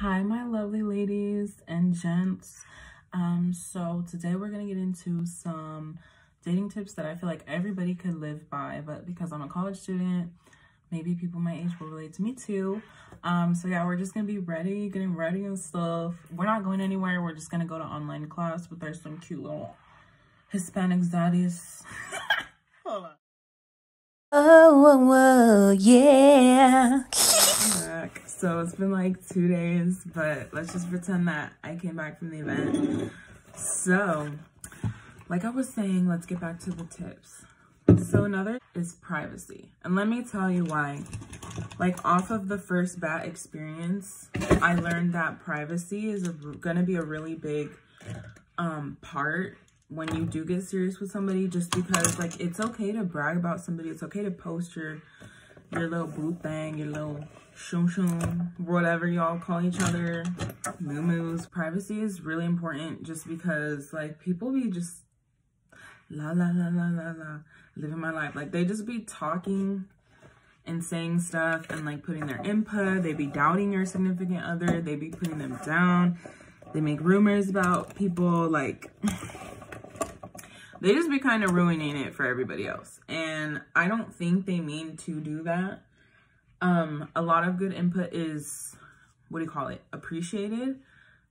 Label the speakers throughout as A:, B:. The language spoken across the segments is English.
A: Hi, my lovely ladies and gents. Um, so today we're gonna get into some dating tips that I feel like everybody could live by, but because I'm a college student, maybe people my age will relate to me too. Um, so yeah, we're just gonna be ready, getting ready and stuff. We're not going anywhere. We're just gonna go to online class, but there's some cute little Hispanic zaddies. Hold on.
B: Oh, oh, oh yeah.
A: So it's been like two days, but let's just pretend that I came back from the event. So, like I was saying, let's get back to the tips. So another is privacy. And let me tell you why. Like off of the first bat experience, I learned that privacy is going to be a really big um, part when you do get serious with somebody just because like it's okay to brag about somebody. It's okay to post your your little boo thing, your little shum shum, whatever y'all call each other, moo moos. Privacy is really important just because like people be just la la la la la la living my life. Like they just be talking and saying stuff and like putting their input. They be doubting your significant other. They be putting them down. They make rumors about people like they just be kind of ruining it for everybody else. And I don't think they mean to do that. Um, a lot of good input is, what do you call it, appreciated,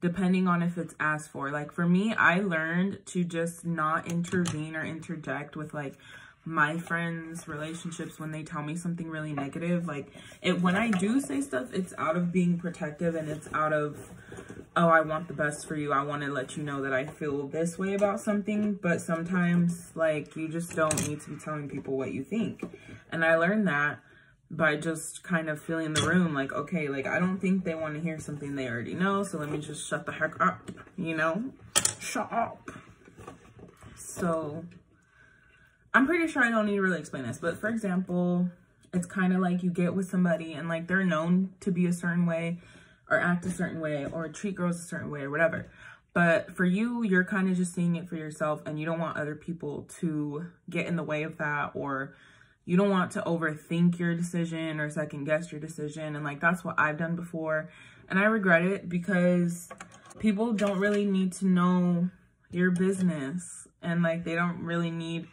A: depending on if it's asked for. Like for me, I learned to just not intervene or interject with like my friends' relationships when they tell me something really negative. Like it when I do say stuff, it's out of being protective and it's out of oh, I want the best for you. I want to let you know that I feel this way about something. But sometimes, like, you just don't need to be telling people what you think. And I learned that by just kind of feeling the room. Like, okay, like, I don't think they want to hear something they already know. So let me just shut the heck up, you know? Shut up. So, I'm pretty sure I don't need to really explain this. But for example, it's kind of like you get with somebody and, like, they're known to be a certain way or act a certain way or treat girls a certain way or whatever. But for you, you're kind of just seeing it for yourself and you don't want other people to get in the way of that or you don't want to overthink your decision or second guess your decision. And like, that's what I've done before. And I regret it because people don't really need to know your business and like, they don't really need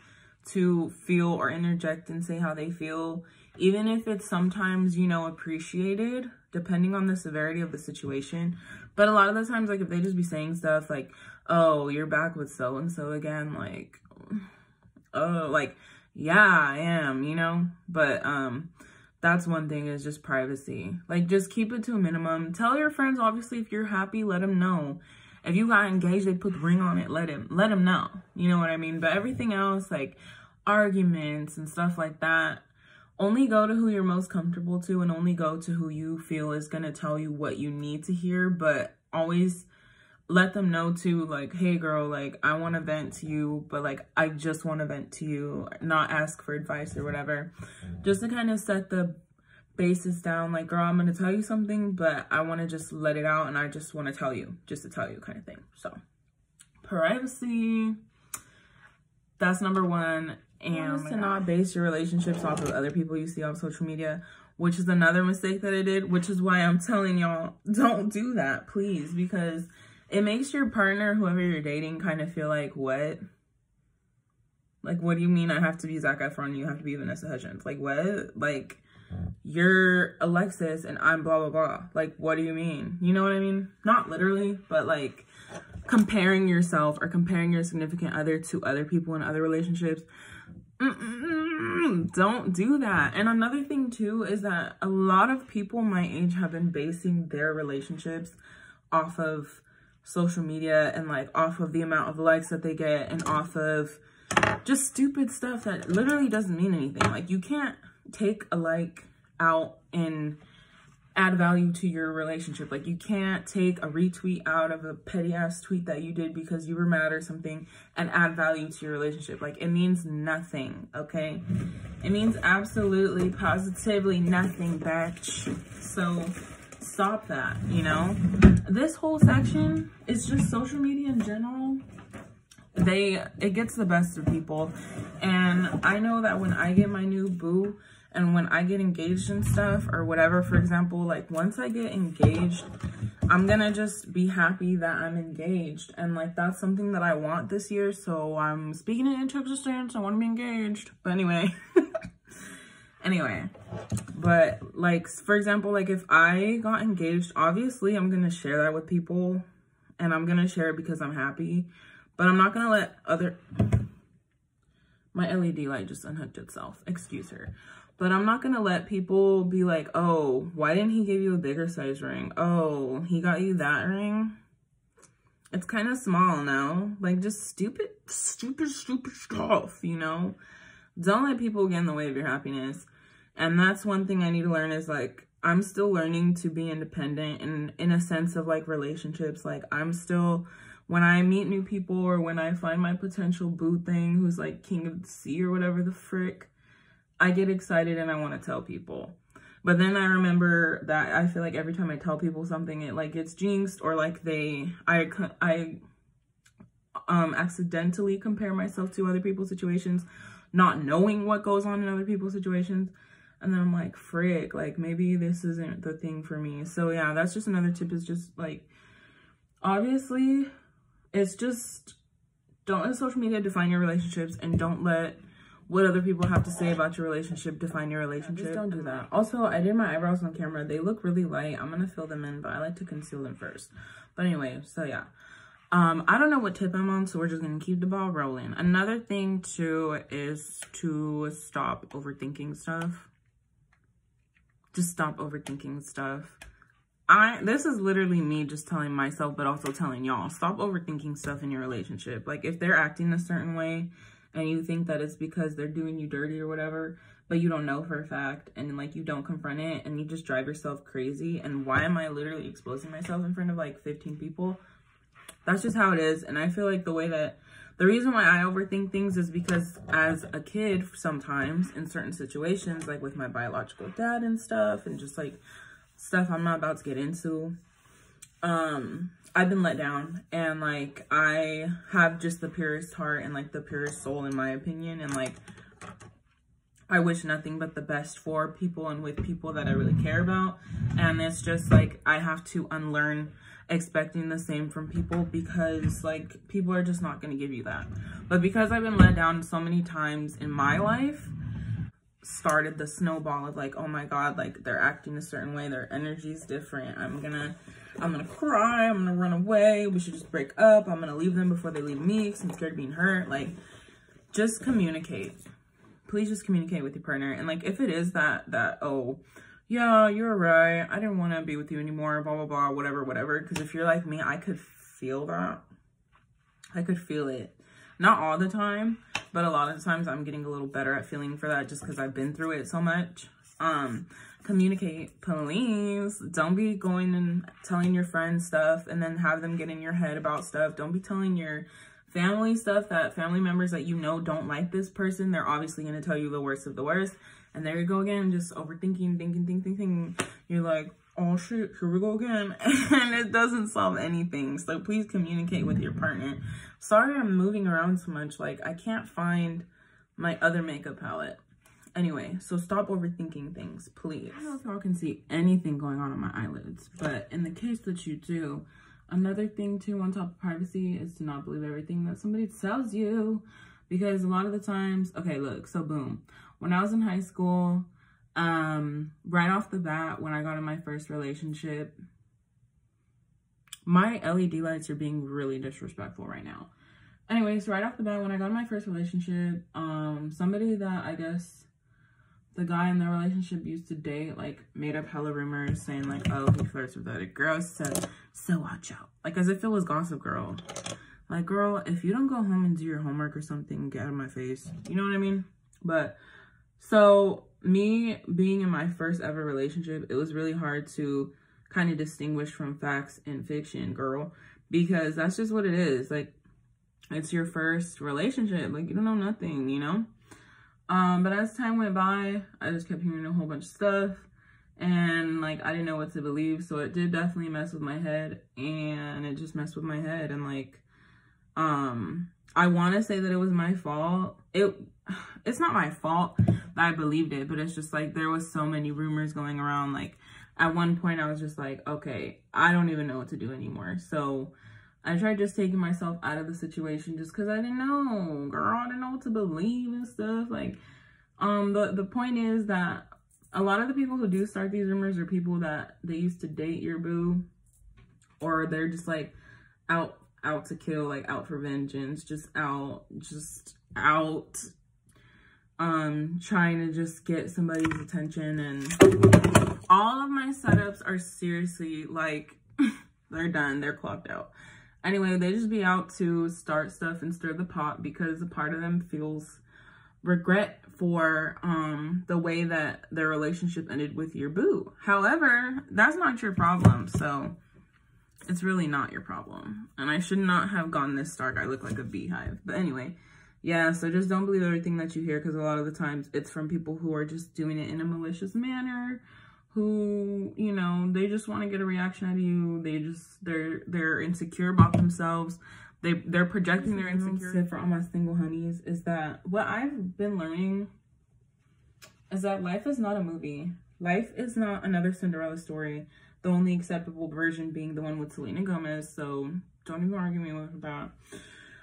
A: to feel or interject and say how they feel, even if it's sometimes, you know, appreciated depending on the severity of the situation. But a lot of the times, like, if they just be saying stuff like, oh, you're back with so-and-so again, like, oh, like, yeah, I am, you know? But, um, that's one thing is just privacy. Like, just keep it to a minimum. Tell your friends, obviously, if you're happy, let them know. If you got engaged, they put the ring on it, let him, let him know. You know what I mean? But everything else, like, arguments and stuff like that, only go to who you're most comfortable to and only go to who you feel is going to tell you what you need to hear but always let them know too like hey girl like i want to vent to you but like i just want to vent to you not ask for advice or whatever. Just to kind of set the basis down like girl i'm going to tell you something but i want to just let it out and i just want to tell you just to tell you kind of thing so. Privacy. That's number one and to not base your relationships off of other people you see on social media, which is another mistake that I did, which is why I'm telling y'all, don't do that, please, because it makes your partner, whoever you're dating, kind of feel like, what? Like, what do you mean I have to be Zac Efron you have to be Vanessa Hudgens? Like, what? Like, you're Alexis and I'm blah, blah, blah. Like, what do you mean? You know what I mean? Not literally, but like, comparing yourself or comparing your significant other to other people in other relationships Mm-mm, don't do that. And another thing too is that a lot of people my age have been basing their relationships off of social media and like off of the amount of likes that they get and off of just stupid stuff that literally doesn't mean anything. Like you can't take a like out and add value to your relationship. Like you can't take a retweet out of a petty ass tweet that you did because you were mad or something and add value to your relationship. Like it means nothing, okay? It means absolutely, positively nothing, bitch. So stop that, you know? This whole section is just social media in general. They, it gets the best of people. And I know that when I get my new boo, And when I get engaged and stuff or whatever, for example, like once I get engaged, I'm gonna just be happy that I'm engaged. And like that's something that I want this year. So I'm speaking it into existence. I want to be engaged. But anyway. anyway but like for example like if i got engaged obviously i'm gonna share that with people and i'm gonna share it because i'm happy but i'm not gonna let other my led light just unhooked itself excuse her but i'm not gonna let people be like oh why didn't he give you a bigger size ring? Oh he got you that ring? It's kind of small now. Like just stupid stupid stupid stuff you know? Don't let people get in the way of your happiness. And that's one thing I need to learn is like, I'm still learning to be independent and in a sense of like relationships. Like I'm still, when I meet new people or when I find my potential boo thing who's like king of the sea or whatever the frick, I get excited and I want to tell people. But then I remember that I feel like every time I tell people something, it like gets jinxed or like they, I, I um, accidentally compare myself to other people's situations, not knowing what goes on in other people's situations. And then I'm like, frick, like maybe this isn't the thing for me. So yeah, that's just another tip is just like, obviously it's just, don't let social media define your relationships and don't let what other people have to say about your relationship define your relationship. Just don't do that. Also, I did my eyebrows on camera. They look really light. I'm going to fill them in, but I like to conceal them first. But anyway, so yeah. Um, I don't know what tip I'm on, so we're just going to keep the ball rolling. Another thing, too, is to stop overthinking stuff just stop overthinking stuff. I this is literally me just telling myself but also telling y'all stop overthinking stuff in your relationship. Like if they're acting a certain way and you think that it's because they're doing you dirty or whatever, but you don't know for a fact and like you don't confront it and you just drive yourself crazy and why am I literally exposing myself in front of like 15 people? That's just how it is and I feel like the way that the reason why I overthink things is because as a kid, sometimes in certain situations, like with my biological dad and stuff, and just like stuff I'm not about to get into, um, I've been let down and like I have just the purest heart and like the purest soul in my opinion. And like, I wish nothing but the best for people and with people that I really care about. And it's just like, I have to unlearn expecting the same from people because like people are just not going to give you that. But because I've been let down so many times in my life, started the snowball of like, oh my God, like they're acting a certain way. Their energy is different. I'm gonna, I'm gonna cry. I'm gonna run away. We should just break up. I'm gonna leave them before they leave me because I'm scared of being hurt. Like just communicate. Please just communicate with your partner. And like, if it is that, that, oh, yeah, you're right. I didn't want to be with you anymore, blah, blah, blah, whatever, whatever. Because if you're like me, I could feel that. I could feel it. Not all the time, but a lot of times I'm getting a little better at feeling for that just because I've been through it so much. Um, communicate, please. Don't be going and telling your friends stuff and then have them get in your head about stuff. Don't be telling your family stuff that family members that you know don't like this person. They're obviously going to tell you the worst of the worst. And there you go again, just overthinking, thinking, thinking, thinking. You're like, oh shit, here we go again. and it doesn't solve anything. So please communicate with your partner. Sorry I'm moving around so much. Like, I can't find my other makeup palette. Anyway, so stop overthinking things, please. I don't know if y'all can see anything going on on my eyelids, but in the case that you do, another thing too on top of privacy is to not believe everything that somebody tells you. Because a lot of the times, okay, look, so boom when I was in high school, um, right off the bat, when I got in my first relationship, my LED lights are being really disrespectful right now. Anyways, right off the bat, when I got in my first relationship, um, somebody that I guess the guy in the relationship used to date, like, made up hella rumors saying, like, oh, he flirts with other girls, so, so watch out. Like, as if it was Gossip Girl. Like, girl, if you don't go home and do your homework or something, get out of my face. You know what I mean? But so me being in my first ever relationship, it was really hard to kind of distinguish from facts and fiction, girl, because that's just what it is. Like, it's your first relationship. Like, you don't know nothing, you know? Um, but as time went by, I just kept hearing a whole bunch of stuff and like I didn't know what to believe. So it did definitely mess with my head and it just messed with my head and like, um, I want to say that it was my fault. It it's not my fault that I believed it, but it's just like there was so many rumors going around. Like at one point, I was just like, okay, I don't even know what to do anymore. So I tried just taking myself out of the situation just because I didn't know, girl. I didn't know what to believe and stuff. Like, um, the the point is that a lot of the people who do start these rumors are people that they used to date your boo, or they're just like out out to kill, like out for vengeance, just out, just out um trying to just get somebody's attention and all of my setups are seriously like they're done. They're clocked out. Anyway they just be out to start stuff and stir the pot because a part of them feels regret for um the way that their relationship ended with your boo. However that's not your problem so it's really not your problem. And i should not have gone this dark. I look like a beehive. But anyway yeah, so just don't believe everything that you hear because a lot of the times it's from people who are just doing it in a malicious manner, who, you know, they just want to get a reaction out of you. They just, they're, they're insecure about themselves. They, they're projecting their insecurity for all my single honeys is that what I've been learning is that life is not a movie. Life is not another Cinderella story. The only acceptable version being the one with Selena Gomez. So don't even argue me with that.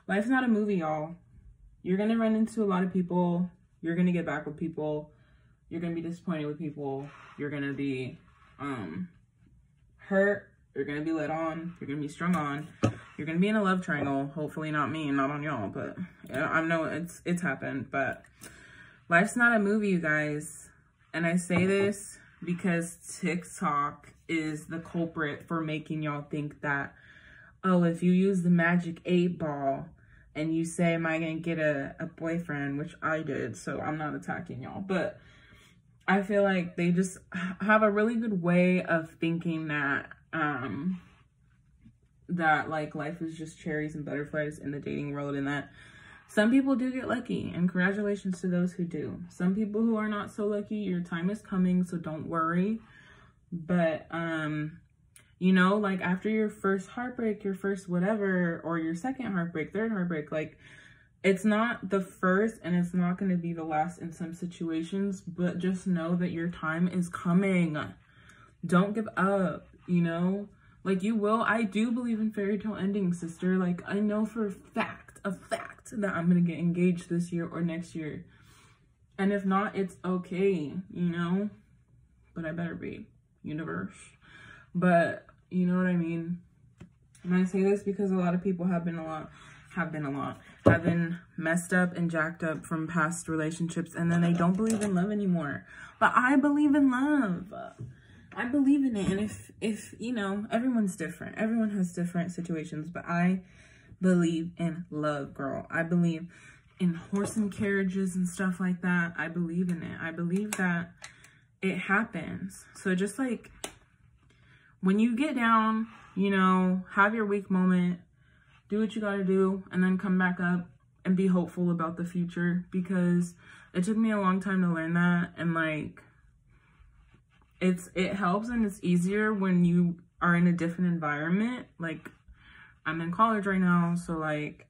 A: Life's not a movie, y'all you're going to run into a lot of people. You're going to get back with people. You're going to be disappointed with people. You're going to be um, hurt. You're going to be let on. You're going to be strung on. You're going to be in a love triangle. Hopefully not me not on y'all, but I know it's it's happened, but life's not a movie, you guys. And I say this because TikTok is the culprit for making y'all think that, oh, if you use the magic eight ball, and you say, am I going to get a, a boyfriend, which I did, so I'm not attacking y'all. But I feel like they just have a really good way of thinking that, um, that like life is just cherries and butterflies in the dating world and that some people do get lucky and congratulations to those who do. Some people who are not so lucky, your time is coming, so don't worry. But, um, you know, like after your first heartbreak, your first whatever, or your second heartbreak, third heartbreak, like it's not the first and it's not going to be the last in some situations, but just know that your time is coming. Don't give up, you know? Like you will. I do believe in fairy tale endings, sister. Like I know for a fact, a fact that I'm going to get engaged this year or next year. And if not, it's okay, you know? But I better be, universe. But you know what I mean? And I say this because a lot of people have been a lot, have been a lot, have been messed up and jacked up from past relationships and then they don't believe in love anymore. But I believe in love. I believe in it. And if, if, you know, everyone's different. Everyone has different situations, but I believe in love, girl. I believe in horse and carriages and stuff like that. I believe in it. I believe that it happens. So just like when you get down, you know, have your weak moment, do what you got to do, and then come back up and be hopeful about the future because it took me a long time to learn that and like it's it helps and it's easier when you are in a different environment. Like i'm in college right now so like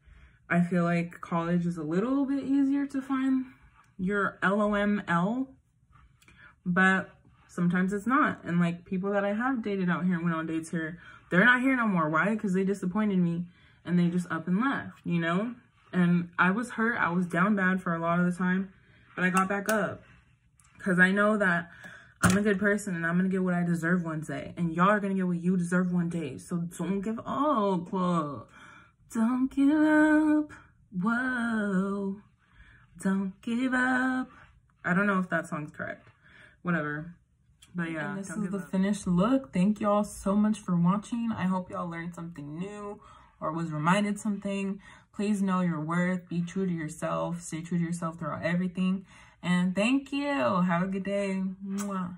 A: i feel like college is a little bit easier to find your loml but sometimes it's not. And like people that I have dated out here and went on dates here, they're not here no more. Why? Because they disappointed me and they just up and left, you know? And I was hurt. I was down bad for a lot of the time, but I got back up because I know that I'm a good person and I'm going to get what I deserve one day. And y'all are going to get what you deserve one day. So don't give up. Whoa. Don't give up. Whoa. Don't give up. I don't know if that song's correct. Whatever. But yeah, and this is the up. finished look. Thank y'all so much for watching. I hope y'all learned something new or was reminded something. Please know your worth. Be true to yourself. Stay true to yourself throughout everything. And thank you. Have a good day. Mwah.